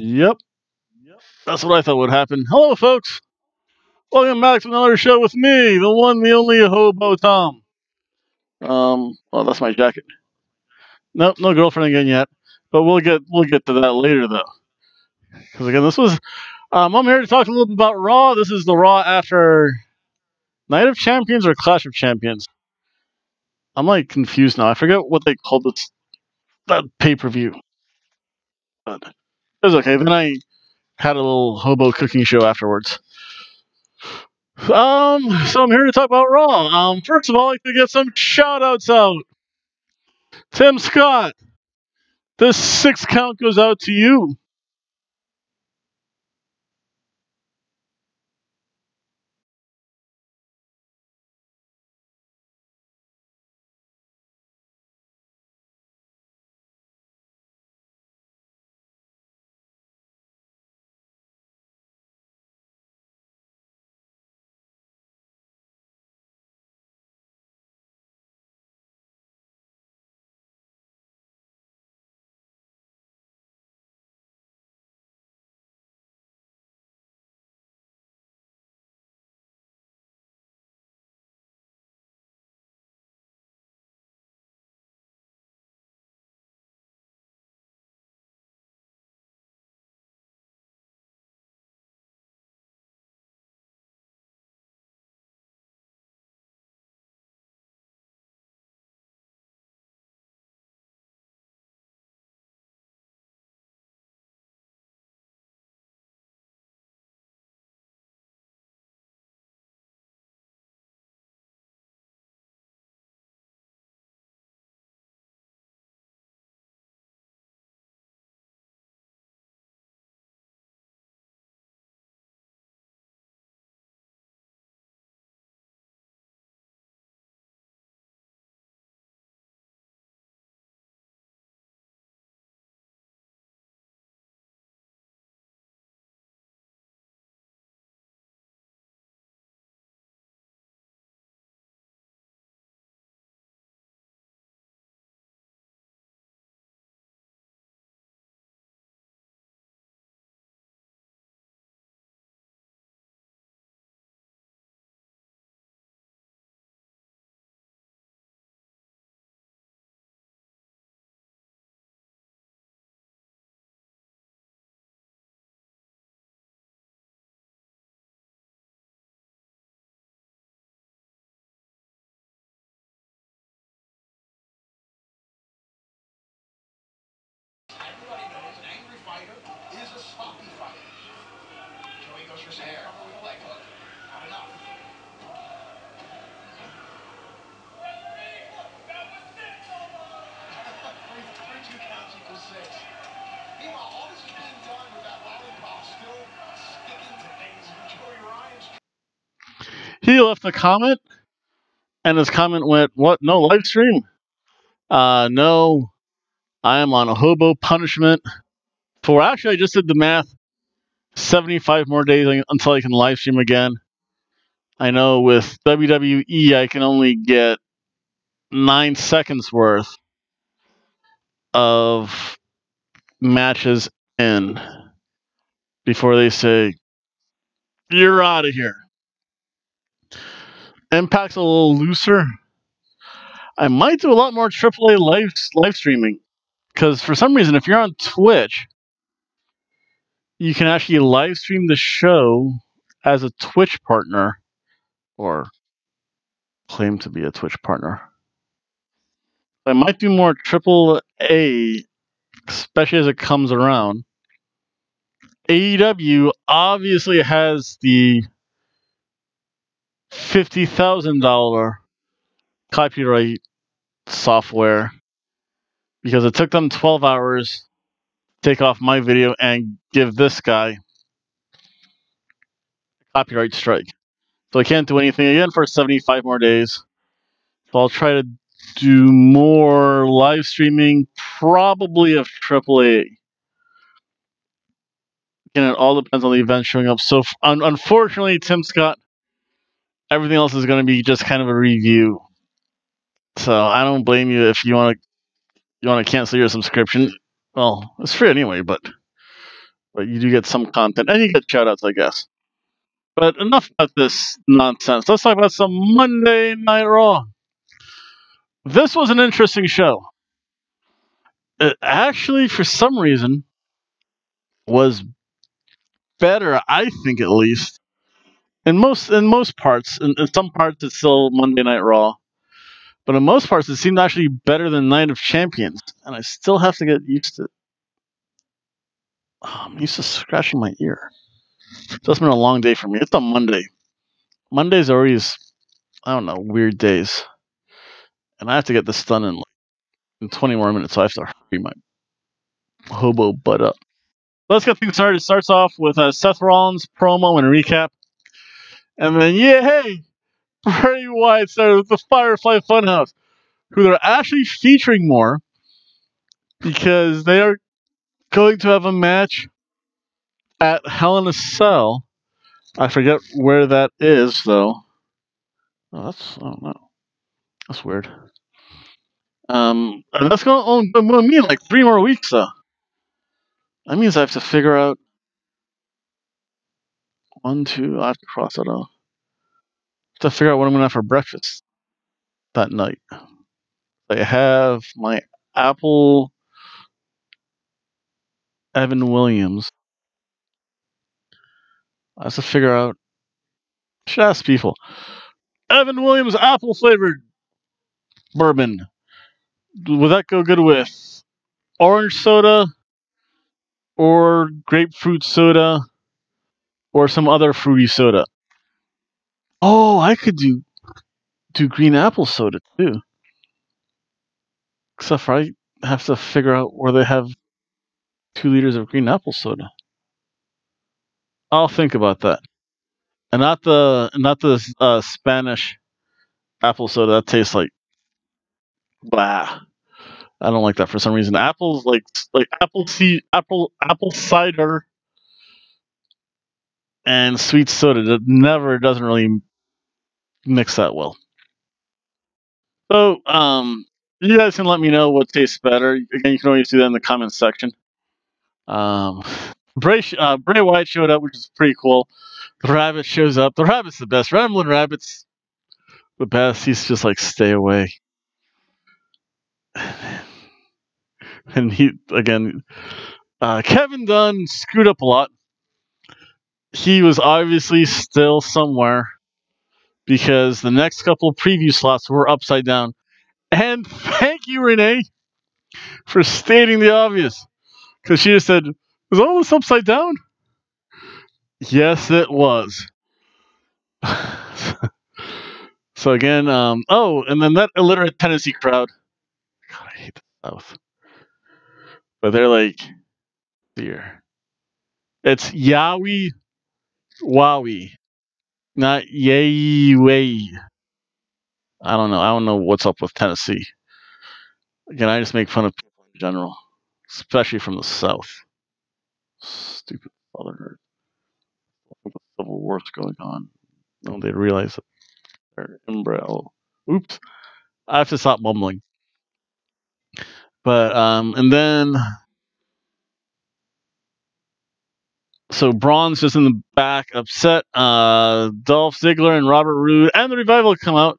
Yep. yep. That's what I thought would happen. Hello, folks. Welcome back to another show with me, the one, the only Hobo Tom. Um, well, that's my jacket. Nope, no girlfriend again yet. But we'll get we'll get to that later, though. Because again, this was um, I'm here to talk a little bit about Raw. This is the Raw after Night of Champions or Clash of Champions. I'm like confused now. I forget what they called this that pay per view. But it was okay. Then I had a little hobo cooking show afterwards. Um, so I'm here to talk about Raw. Um, first of all, I'd to get some shout outs out. Tim Scott, this six count goes out to you. He left a comment, and his comment went, "What? No live stream? Uh, no. I am on a hobo punishment for actually I just did the math. 75 more days until I can live stream again. I know with WWE I can only get nine seconds worth of matches in before they say you're out of here. Impact's a little looser. I might do a lot more AAA live live streaming because for some reason, if you're on Twitch, you can actually live stream the show as a Twitch partner or claim to be a Twitch partner. I might do more AAA, especially as it comes around. AEW obviously has the fifty thousand dollar copyright software because it took them twelve hours to take off my video and give this guy a copyright strike. So I can't do anything again for seventy five more days. So I'll try to do more live streaming, probably of AAA. Again, it all depends on the event showing up. So un- unfortunately, Tim Scott everything else is going to be just kind of a review. So I don't blame you if you want to you want to cancel your subscription. Well, it's free anyway, but but you do get some content and you get shoutouts, I guess. But enough about this nonsense. Let's talk about some Monday Night Raw. This was an interesting show. It actually, for some reason, was better, I think at least. In most in most parts, in, in some parts it's still Monday Night Raw. But in most parts it seemed actually better than Night of Champions. And I still have to get used to oh, I'm used to scratching my ear. So it's been a long day for me. It's a Monday. Mondays are always, I don't know, weird days. And I have to get this done in, like, in 20 more minutes, so I have to hurry my hobo butt up. Let's get things started. It starts off with a Seth Rollins promo and recap. And then, hey, Bray Wyatt started with the Firefly Funhouse, who they're actually featuring more because they are going to have a match at Hell in a Cell. I forget where that is, though. Oh, that's I don't know. That's weird. Um, and that's going to mean like three more weeks, though. That means I have to figure out one, two. I have to cross it off. To figure out what I'm going to have for breakfast that night. I have my apple Evan Williams. I have to figure out. Should ask people. Evan Williams apple flavored bourbon. Would that go good with orange soda or grapefruit soda or some other fruity soda? Oh, I could do do green apple soda too. Except for I have to figure out where they have two liters of green apple soda. I'll think about that. And not the not the uh, Spanish apple soda that tastes like blah. I don't like that for some reason. Apples like like apple tea, apple apple cider, and sweet soda that never doesn't really mix that well. So um, you guys can let me know what tastes better. Again, you can always do that in the comments section. Um, Bray, uh, Bray Wyatt showed up, which is pretty cool. The rabbit shows up. The rabbit's the best. Ramblin' Rabbit's the best. He's just like, stay away. And he, again, uh, Kevin Dunn screwed up a lot. He was obviously still somewhere because the next couple preview slots were upside down. And thank you, Renee, for stating the obvious. Because she just said, Was all this upside down? Yes, it was. so again, um, oh, and then that illiterate Tennessee crowd. God, I hate the South. But they're like, dear. It's Yowie Wowie, not Yay Way. I don't know. I don't know what's up with Tennessee. Again, I just make fun of people in general, especially from the South. Stupid Southerners. Civil War's going on. No, they realize that they're inbred. Oops. I have to stop mumbling. But um, and then so Braun's just in the back, upset. Uh, Dolph Ziggler and Robert Roode and the Revival come out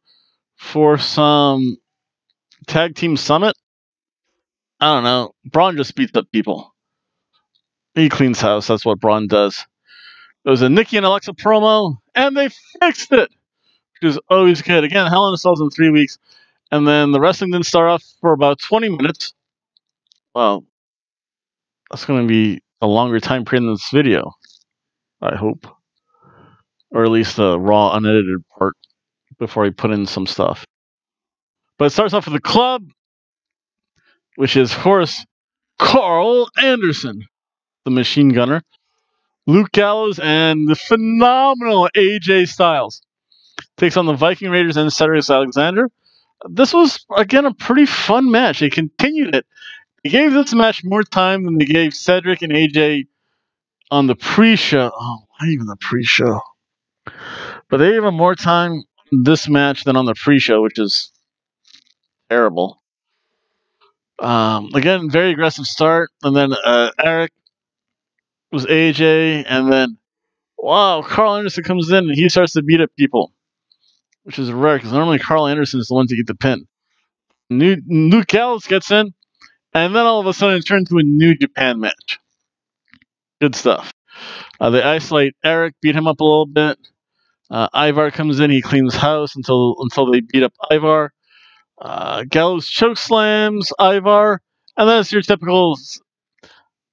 for some tag team summit. I don't know. Braun just beats up people. He cleans house. That's what Braun does. There was a Nikki and Alexa promo, and they fixed it, which is always good. Again, Hell in a Cell's in three weeks, and then the wrestling didn't start off for about 20 minutes. Well, that's going to be a longer time period than this video, I hope. Or at least the raw, unedited part before I put in some stuff. But it starts off with the club, which is, of course, Karl Anderson, the machine gunner, Luke Gallows, and the phenomenal AJ Styles. Takes on the Viking Raiders and Cedric Alexander. This was, again, a pretty fun match. They continued it. They gave this match more time than they gave Cedric and AJ on the pre show. Oh, not even the pre show. But they gave them more time this match than on the pre show, which is terrible. Um, again, very aggressive start, and then uh, Erik was AJ, and then wow, Karl Anderson comes in and he starts to beat up people, which is rare because normally Karl Anderson is the one to get the pin. New Luke Gallows gets in, and then all of a sudden it turns to a New Japan match. Good stuff. Uh, they isolate Erik, beat him up a little bit. Uh, Ivar comes in, he cleans house until until they beat up Ivar. Uh, Gallows choke slams Ivar, and that's your typical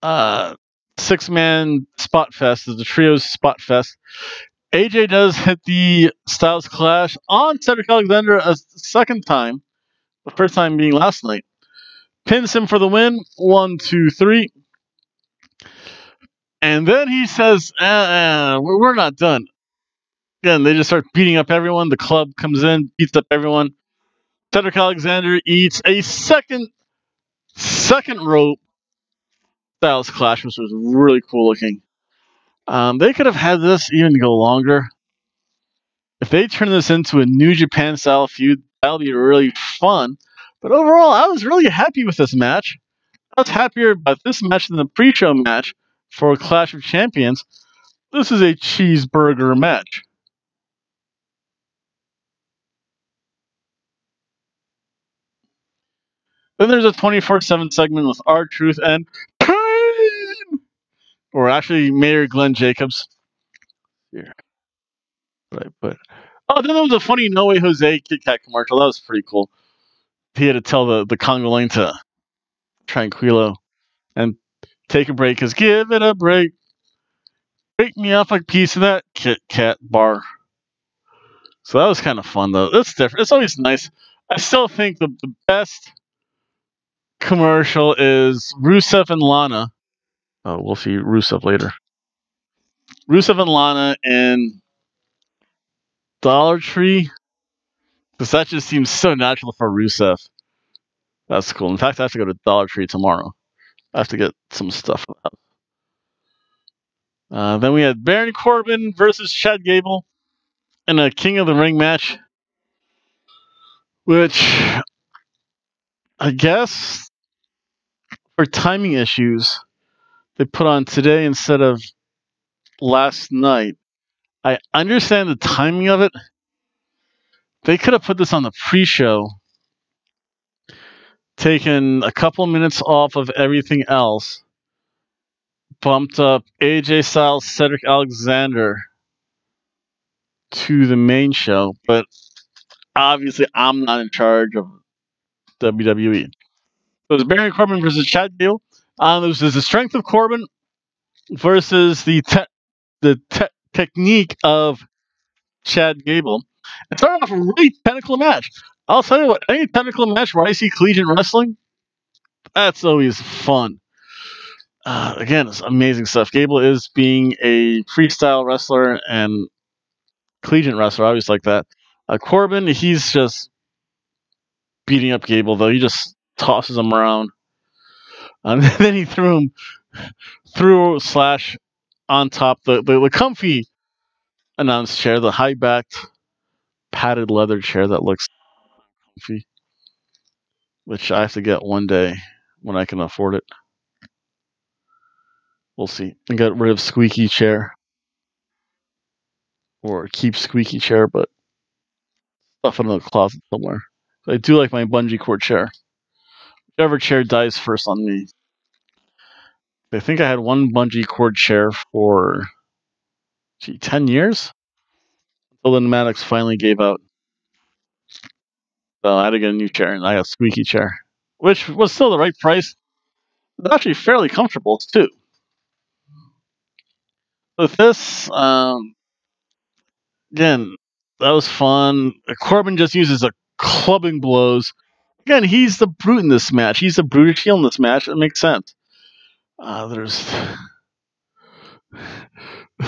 uh, six man spot fest, Is the trios spot fest. AJ does hit the Styles Clash on Cedric Alexander a second time, the first time being last night. Pins him for the win. One, two, three. And then he says, uh, uh, we're not done. Again, they just start beating up everyone. The club comes in, beats up everyone. Cedric Alexander eats a second, second rope Styles Clash, which was really cool looking. Um, they could have had this even go longer. If they turn this into a New Japan style feud, that'll be really fun. But overall, I was really happy with this match. I was happier about this match than the pre-show match for Clash of Champions. This is a cheeseburger match. Then there's a 24-7 segment with R-Truth and Pain! Or actually Mayor Glenn Jacobs. Here. I put. Oh, then there was a funny No Way Jose Kit Kat commercial. That was pretty cool. He had to tell the, the Congolene to Tranquilo and take a break because give it a break. Break me off a piece of that Kit Kat bar. So that was kind of fun, though. It's different. It's always nice. I still think the, the best commercial is Rusev and Lana. Oh, we'll see Rusev later. Rusev and Lana in Dollar Tree. Because that just seems so natural for Rusev. That's cool. In fact, I have to go to Dollar Tree tomorrow. I have to get some stuff. Uh, then we had Baron Corbin versus Chad Gable in a King of the Ring match, which I guess for timing issues they put on today instead of last night. I understand the timing of it. They could have put this on the pre-show, taken a couple minutes off of everything else, bumped up AJ Styles, Cedric Alexander to the main show, but obviously I'm not in charge of WWE. it was Baron Corbin versus Chad Deal. Um, this is the strength of Corbin versus the te- the te- technique of Chad Gable. It started off a really technical match. I'll tell you what, any technical match where I see collegiate wrestling, that's always fun. Uh, again, it's amazing stuff. Gable is being a freestyle wrestler and collegiate wrestler. I always like that. Uh, Corbin, he's just beating up Gable, though. He just tosses him around. And then he threw him through slash on top the, the, the comfy announce chair, the high backed padded leather chair that looks comfy, which I have to get one day when I can afford it. We'll see. And get rid of squeaky chair or keep squeaky chair, but stuff in the closet somewhere. I do like my bungee cord chair. Whichever chair dies first on me. I think I had one bungee cord chair for gee, ten years until the pneumatics finally gave out. So I had to get a new chair, and I got a squeaky chair, which was still the right price. It's actually fairly comfortable too. With this, um, again, that was fun. Corbin just uses a clubbing blows. Again, he's the brute in this match. He's the brutish heel in this match. It makes sense. Uh, there's,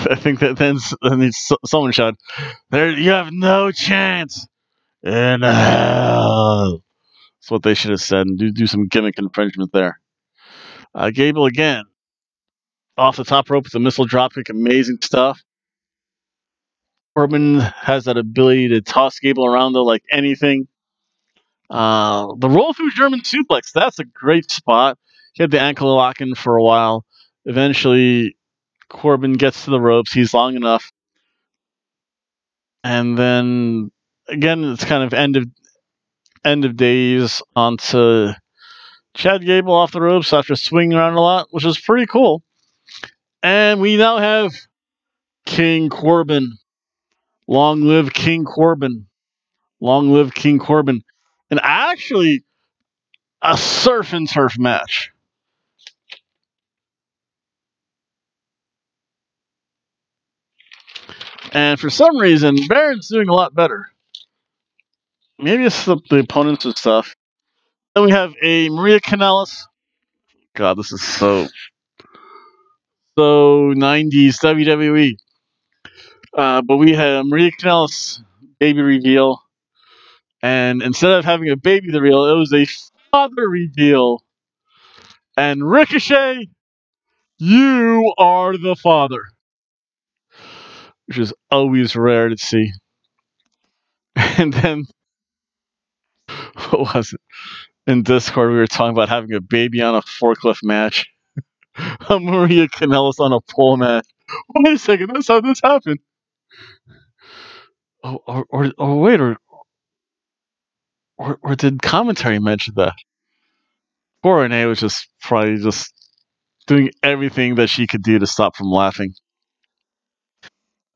I think that then, someone shot. There, you have no chance in hell. That's what they should have said, and do do some gimmick infringement there. Uh, Gable again, off the top rope with a missile dropkick, amazing stuff. Corbin has that ability to toss Gable around though like anything. Uh, the roll through German suplex, that's a great spot. He had the ankle lock in for a while. Eventually, Corbin gets to the ropes. He's long enough. And then again, it's kind of end of end of days onto Chad Gable off the ropes after swinging around a lot, which is pretty cool. And we now have King Corbin. Long live King Corbin. Long live King Corbin. And actually, a surf and turf match. And for some reason, Baron's doing a lot better. Maybe it's the, the opponents and stuff. Then we have a Maria Kanellis. God, this is so so 90s WWE. Uh, but we had Maria Kanellis baby reveal, and instead of having a baby the reveal, it was a father reveal. And Ricochet, you are the father, which is always rare to see. And then, what was it? In Discord, we were talking about having a baby on a forklift match. a Maria Kanellis on a pole match. Wait a second, that's how this happened. Oh, or, or, or wait, or, or, or did commentary mention that? Poor Renee was just probably just doing everything that she could do to stop from laughing.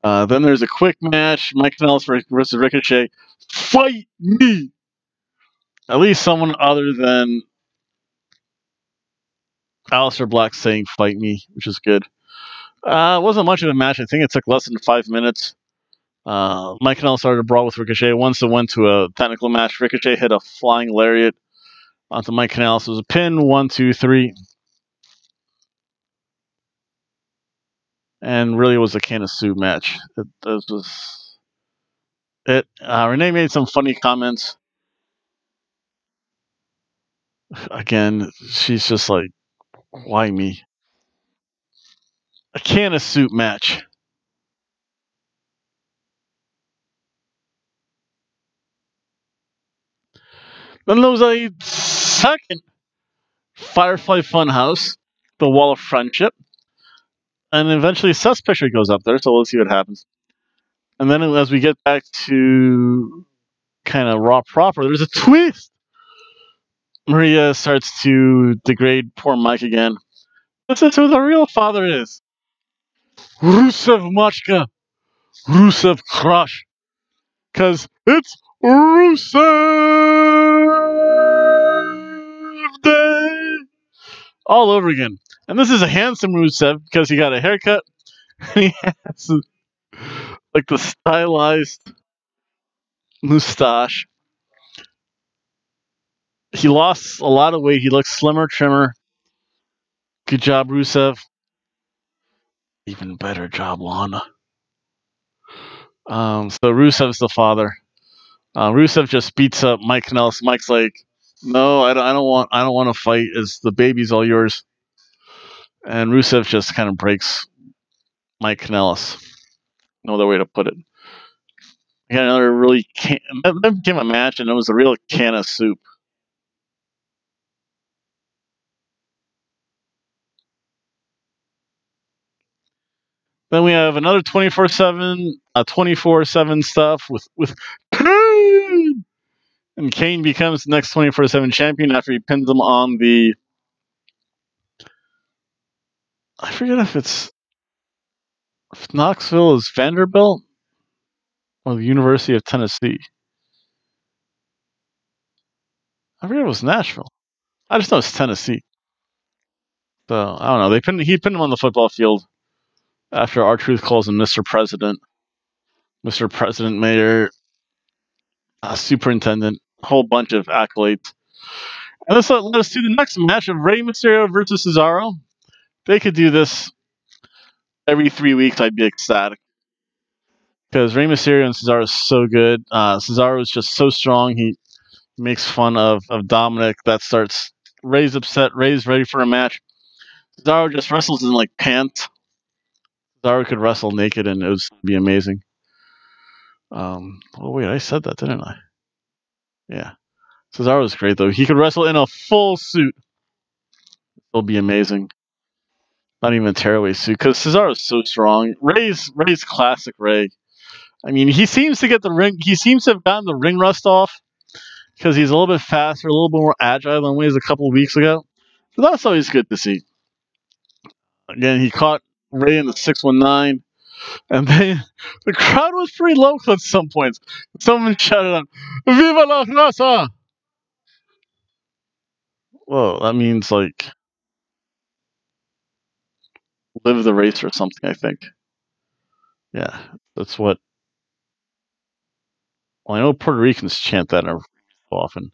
Uh, then there's a quick match: Mike Kanellis versus Ricochet. Fight me! At least someone other than Aleister Black saying "fight me," which is good. Uh, it wasn't much of a match. I think it took less than five minutes. Uh, Mike Kanellis started a brawl with Ricochet. Once it went to a technical match, Ricochet hit a flying lariat onto Mike Kanellis. It was a pin, one, two, three. And really it was a can of soup match. It, it was it. Uh, Renee made some funny comments. Again, she's just like, why me? A can of soup match. Then there was a second Firefly Funhouse, the Wall of Friendship. And eventually Seth's picture goes up there, so we'll see what happens. And then as we get back to kind of Raw proper, there's a twist. Maria starts to degrade poor Mike again. This is who the real father is. Rusev Machka. Rusev Crush. Because it's Rusev All over again. And this is a handsome Rusev because he got a haircut. He has like the stylized mustache. He lost a lot of weight. He looks slimmer, trimmer. Good job, Rusev. Even better job, Lana. Um, so Rusev's the father. Uh, Rusev just beats up Mike Kanellis. Mike's like, "No, I don't, I don't want. I don't want to fight. Is the baby's all yours?" And Rusev just kind of breaks Mike Kanellis. No other way to put it. We had another really can- that became a match, and it was a real can of soup. Then we have another 24 7, uh, 24 7 stuff with, with! And Kane becomes the next 24 7 champion after he pins him on the. I forget if it's. If Knoxville is Vanderbilt or the University of Tennessee. I forget it was Nashville. I just know it's Tennessee. So I don't know. They pinned he pinned him on the football field after R-Truth calls him Mr. President, Mr. President, Mayor, uh, Superintendent, whole bunch of accolades. And this led us to the next match of Rey Mysterio versus Cesaro. They could do this every three weeks. I'd be ecstatic because Rey Mysterio and Cesaro is so good. Uh, Cesaro is just so strong. He makes fun of of Dominic. That starts Rey's upset. Rey's ready for a match. Cesaro just wrestles in like pants. Cesaro could wrestle naked and it would be amazing. Um, oh wait, I said that, didn't I? Yeah. Cesaro was great though. He could wrestle in a full suit. It'll be amazing. not even a tearaway suit because Cesaro's so strong. Rey's Rey's classic Rey. I mean, he seems to get the ring. He seems to have gotten the ring rust off because he's a little bit faster, a little bit more agile than he was a couple weeks ago. So that's always good to see. Again, he caught Rey in the six one nine, and they the crowd was pretty local at some points. Someone shouted out, "Viva la raza!" Well, that means like live the race or something. I think. Yeah, that's what. Well, I know Puerto Ricans chant that often,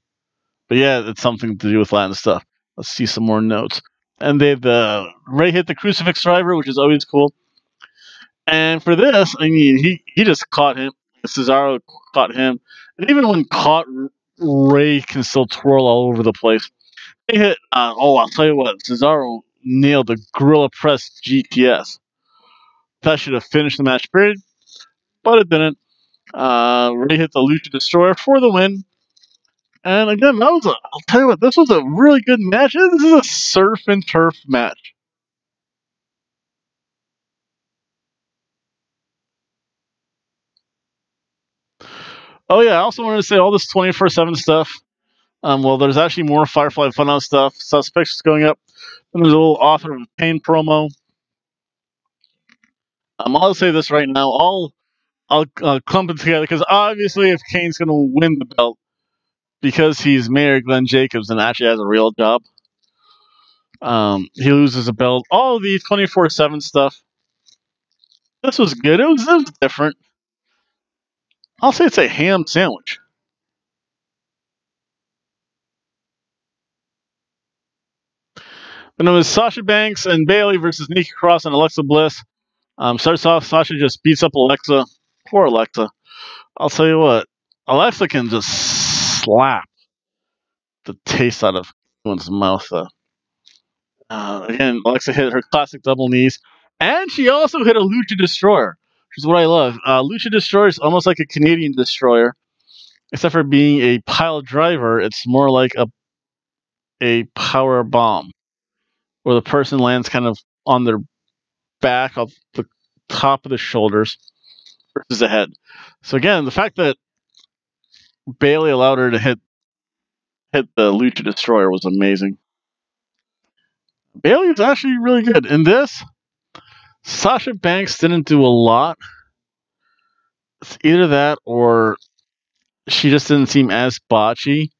but yeah, it's something to do with Latin stuff. Let's see some more notes. And they the Rey hit the crucifix driver, which is always cool. And for this, I mean, he he just caught him. Cesaro caught him, and even when caught, Rey can still twirl all over the place. They hit. Uh, oh, I'll tell you what, Cesaro nailed the Gorilla Press GTS. That should have finished the match period, but it didn't. Uh, Rey hit the Lucha Destroyer for the win. And again, that was a, I'll tell you what, this was a really good match. This is a surf and turf match. Oh yeah, I also wanted to say all this 24/7 stuff. Um, well, there's actually more Firefly Funhouse stuff. Suspects is going up. And there's a little author of pain promo. Um, I'll say this right now. I'll I'll uh, clump it together because obviously, if Kane's going to win the belt because he's married Glenn Jacobs and actually has a real job, um, he loses a belt. All of these 24 7 stuff. This was good. It was, it was different. I'll say it's a ham sandwich. Then it was Sasha Banks and Bayley versus Nikki Cross and Alexa Bliss. Um, starts off, Sasha just beats up Alexa. Poor Alexa. I'll tell you what, Alexa can just slap the taste out of one's mouth. Uh, again, Alexa hit her classic double knees, and she also hit a Lucha Destroyer, which is what I love. Uh, Lucha Destroyer is almost like a Canadian Destroyer, except for being a pile driver, it's more like a a power bomb, where the person lands kind of on their back, of the top of the shoulders, versus the head. So again, the fact that Bayley allowed her to hit hit the Lucha Destroyer was amazing. Bayley is actually really good. In this, Sasha Banks didn't do a lot. It's either that or she just didn't seem as botchy.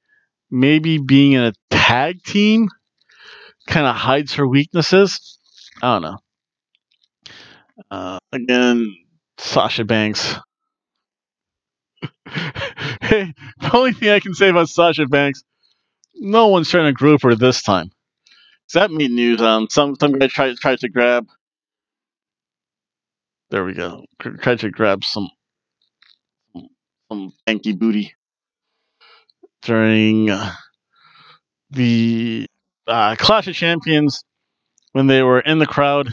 Maybe being in a tag team kind of hides her weaknesses. I don't know. Uh, again, Sasha Banks. hey, the only thing I can say about Sasha Banks, no one's trying to group her this time. Is that meat news? Um, some some guy tried tried to grab. There we go. Tried to grab some some hanky booty during uh, the uh, Clash of Champions when they were in the crowd.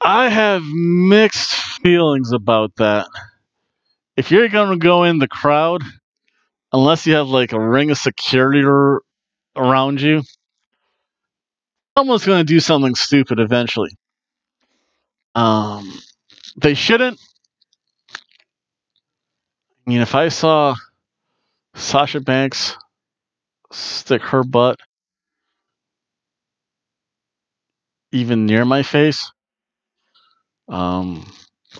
I have mixed feelings about that. If you're going to go in the crowd, unless you have like a ring of security around you, someone's going to do something stupid eventually. Um, they shouldn't. I mean, if I saw Sasha Banks stick her butt even near my face, um,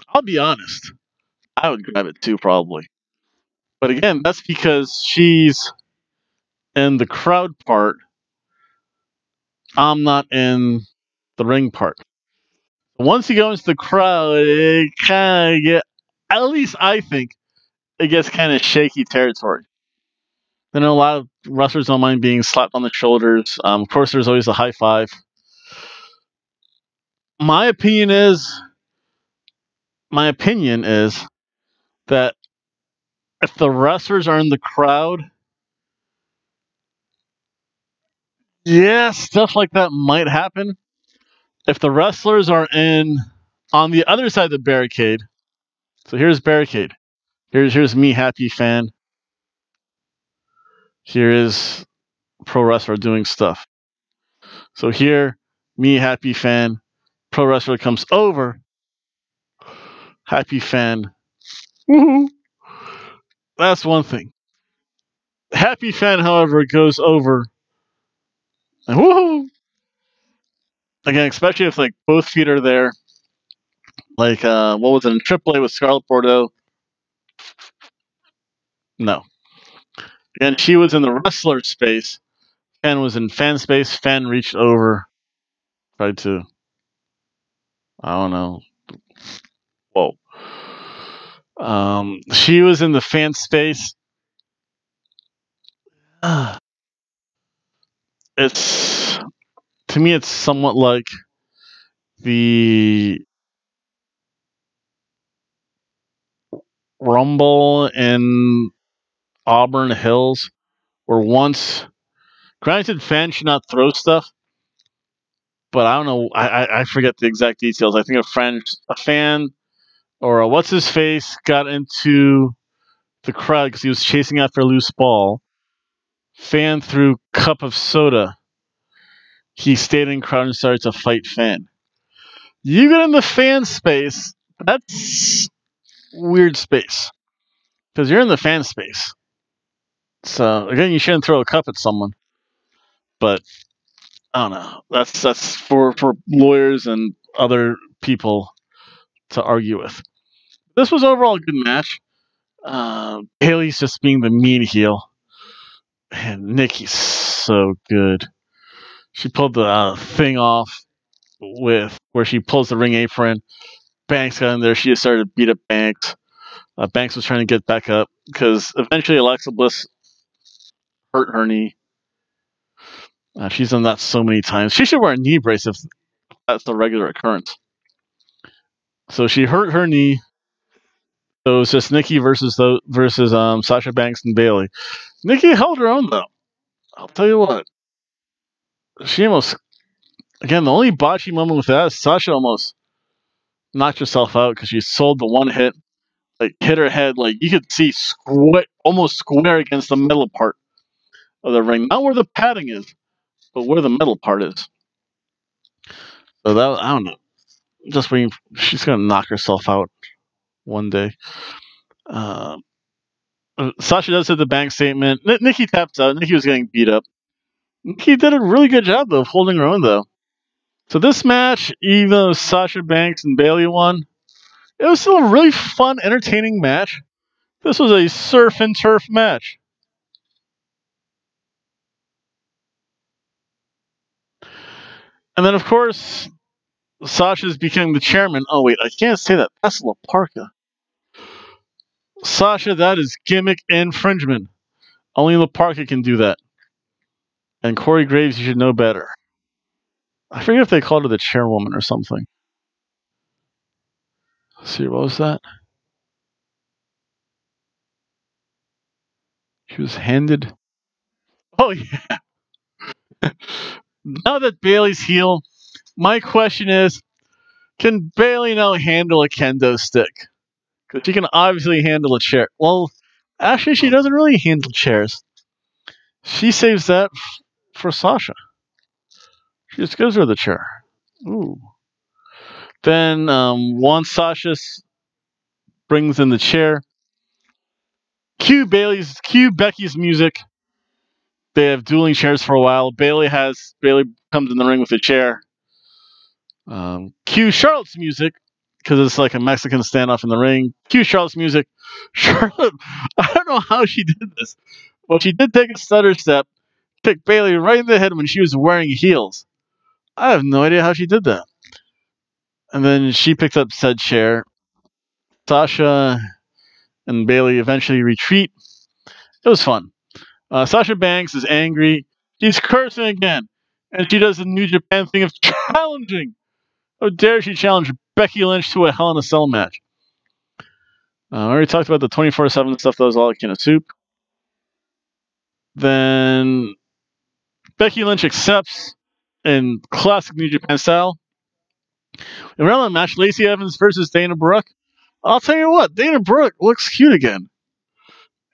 I'll be honest, I would grab it too, probably. But again, that's because she's in the crowd part. I'm not in the ring part. Once he go into the crowd, it kind of get, at least I think, it gets kind of shaky territory. Know a lot of wrestlers don't mind being slapped on the shoulders. Um, of course, there's always a high five. My opinion is, my opinion is that if the wrestlers are in the crowd, yeah, stuff like that might happen. If the wrestlers are in on the other side of the barricade, so here's barricade. Here's here's me, happy fan. Here is pro wrestler doing stuff. So here Me, happy fan. Pro wrestler comes over. Happy fan. Woohoo! That's one thing. Happy fan, however, goes over. And woohoo! Again, especially if like both feet are there. Like uh what was it in AAA with Scarlett Bordeaux? No. Again, she was in the wrestler space. Fan was in fan space. Fan reached over, tried to. I don't know. Whoa. Um, she was in the fan space. it's to me, it's somewhat like the Rumble in Auburn Hills, where once, granted, fans should not throw stuff, but I don't know. I, I, forget the exact details. I think a friend, a fan, or a what's his face got into the crowd because he was chasing after a loose ball. Fan threw cup of soda. He stayed in crowd and started to fight fan. You get in the fan space. That's weird space because you're in the fan space. So again, you shouldn't throw a cup at someone. But I don't know. That's that's for for lawyers and other people to argue with. This was overall a good match. Uh, Bayley's just being the mean heel, and Nikki's so good. She pulled the uh, thing off with where she pulls the ring apron. Banks got in there. She just started to beat up Banks. Uh, Banks was trying to get back up because eventually Alexa Bliss hurt her knee. Uh, she's done that so many times. She should wear a knee brace if that's the regular occurrence. So she hurt her knee. So it was just Nikki versus the versus um, Sasha Banks and Bayley. Nikki held her own though. I'll tell you what. She almost again the only botchy moment with that is Sasha almost knocked herself out because she sold the one hit, like hit her head, like you could see square, almost square against the metal part of the ring, not where the padding is, but where the metal part is. So that I don't know. Just waiting. She's gonna knock herself out one day. Uh, Sasha does hit the bank statement. N- Nikki taps out. Nikki was getting beat up. Nikki did a really good job though of holding her own though. So this match, even though Sasha Banks and Bayley won, it was still a really fun, entertaining match. This was a surf and turf match. And then, of course, Sasha's becoming the chairman. Oh, wait, I can't say that. That's La Parka. Sasha, that is gimmick infringement. Only La Parka can do that. And Corey Graves, you should know better. I forget if they called her the chairwoman or something. Let's see, what was that? She was handed. Oh, yeah. now that Bayley's heel, my question is can Bayley now handle a kendo stick? Because she can obviously handle a chair. Well, actually, she doesn't really handle chairs. She saves that for Sasha. She just gives her the chair. Ooh. Then um, once Sasha brings in the chair, cue Bayley's cue Becky's music. They have dueling chairs for a while. Bayley has Bayley comes in the ring with a chair. Um, cue Charlotte's music because it's like a Mexican standoff in the ring. Cue Charlotte's music. Charlotte, I don't know how she did this, but she did take a stutter step, kick Bayley right in the head when she was wearing heels. I have no idea how she did that. And then she picked up said chair. Sasha and Bayley eventually retreat. It was fun. Uh, Sasha Banks is angry. She's cursing again. And she does the New Japan thing of challenging. How dare she challenge Becky Lynch to a Hell in a Cell match? Uh, I already talked about the 24 7 stuff that was all a can of soup. Then Becky Lynch accepts in classic New Japan style. And around the match, Lacey Evans versus Dana Brooke. I'll tell you what, Dana Brooke looks cute again.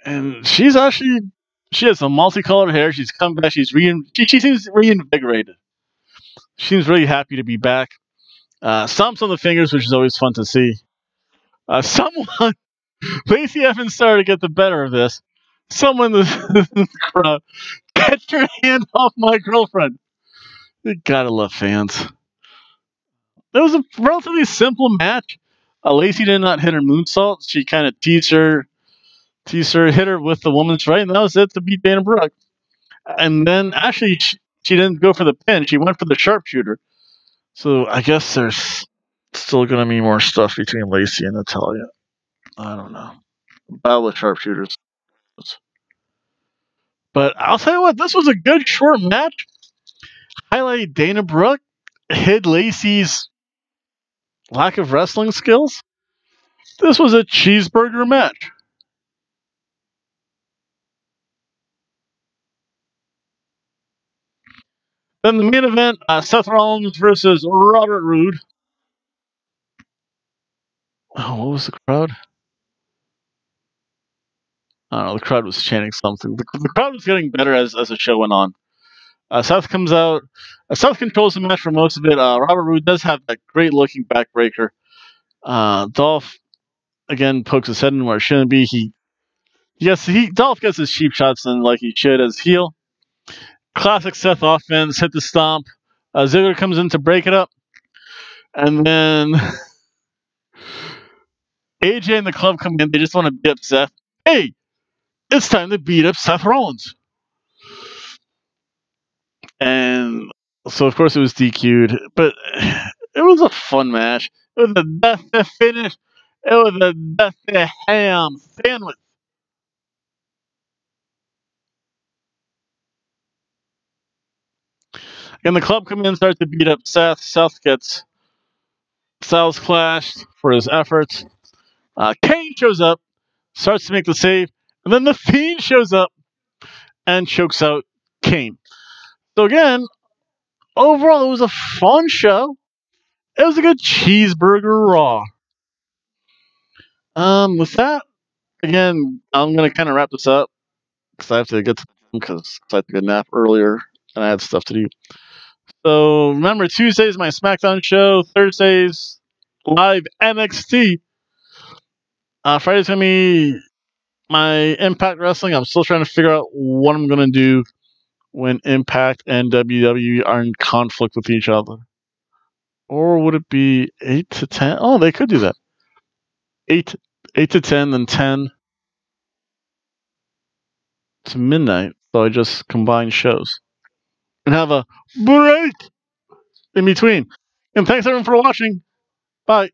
And she's actually, she has some multicolored hair. She's come back. She's re, she, she seems reinvigorated. She seems really happy to be back. Uh, stomps on the fingers, which is always fun to see. Uh, someone, Lacey Evans started to get the better of this. Someone in the crowd, get your hand off my girlfriend. You gotta love fans. It was a relatively simple match. Uh, Lacey did not hit her moonsault. She kind of teased her, teased her, hit her with the woman's right, and that was it to beat Dana Brooke. And then actually, she, she didn't go for the pin. She went for the sharpshooter. So I guess there's still going to be more stuff between Lacey and Natalya. I don't know. Battle of sharpshooters. But I'll tell you what, this was a good short match. Highlight Dana Brooke, hid Lacey's lack of wrestling skills. This was a cheeseburger match. Then the main event uh, Seth Rollins versus Robert Roode. Oh, what was the crowd? I don't know. The crowd was chanting something. The, the crowd was getting better as, as the show went on. Uh, Seth comes out. Uh, Seth controls the match for most of it. Uh, Robert Roode does have that great looking backbreaker. Uh, Dolph again pokes his head in where it shouldn't be. He yes, he Dolph gets his cheap shots in like he should as heel. Classic Seth offense. Hit the stomp. Uh, Ziggler comes in to break it up, and then AJ and the club come in. They just want to up Seth. Hey, it's time to beat up Seth Rollins. And so, of course, it was DQ'd, but it was a fun match. It was a death finish. It was a death ham sandwich. And the club come in start to beat up Seth. Seth gets Styles clashed for his efforts. Uh, Kane shows up, starts to make the save, and then the Fiend shows up and chokes out Kane. So again, overall, it was a fun show. It was a good cheeseburger raw. Um, with that, again, I'm gonna kind of wrap this up because I have to get to because I took a nap earlier and I had stuff to do. So remember, Tuesdays my SmackDown show, Thursdays live NXT. Uh, Friday's gonna be my Impact Wrestling. I'm still trying to figure out what I'm gonna do when Impact and WWE are in conflict with each other. Or would it be eight to ten? Oh, they could do that. Eight, eight to ten, then ten to midnight. So I just combine shows and have a break in between. And thanks everyone for watching. Bye.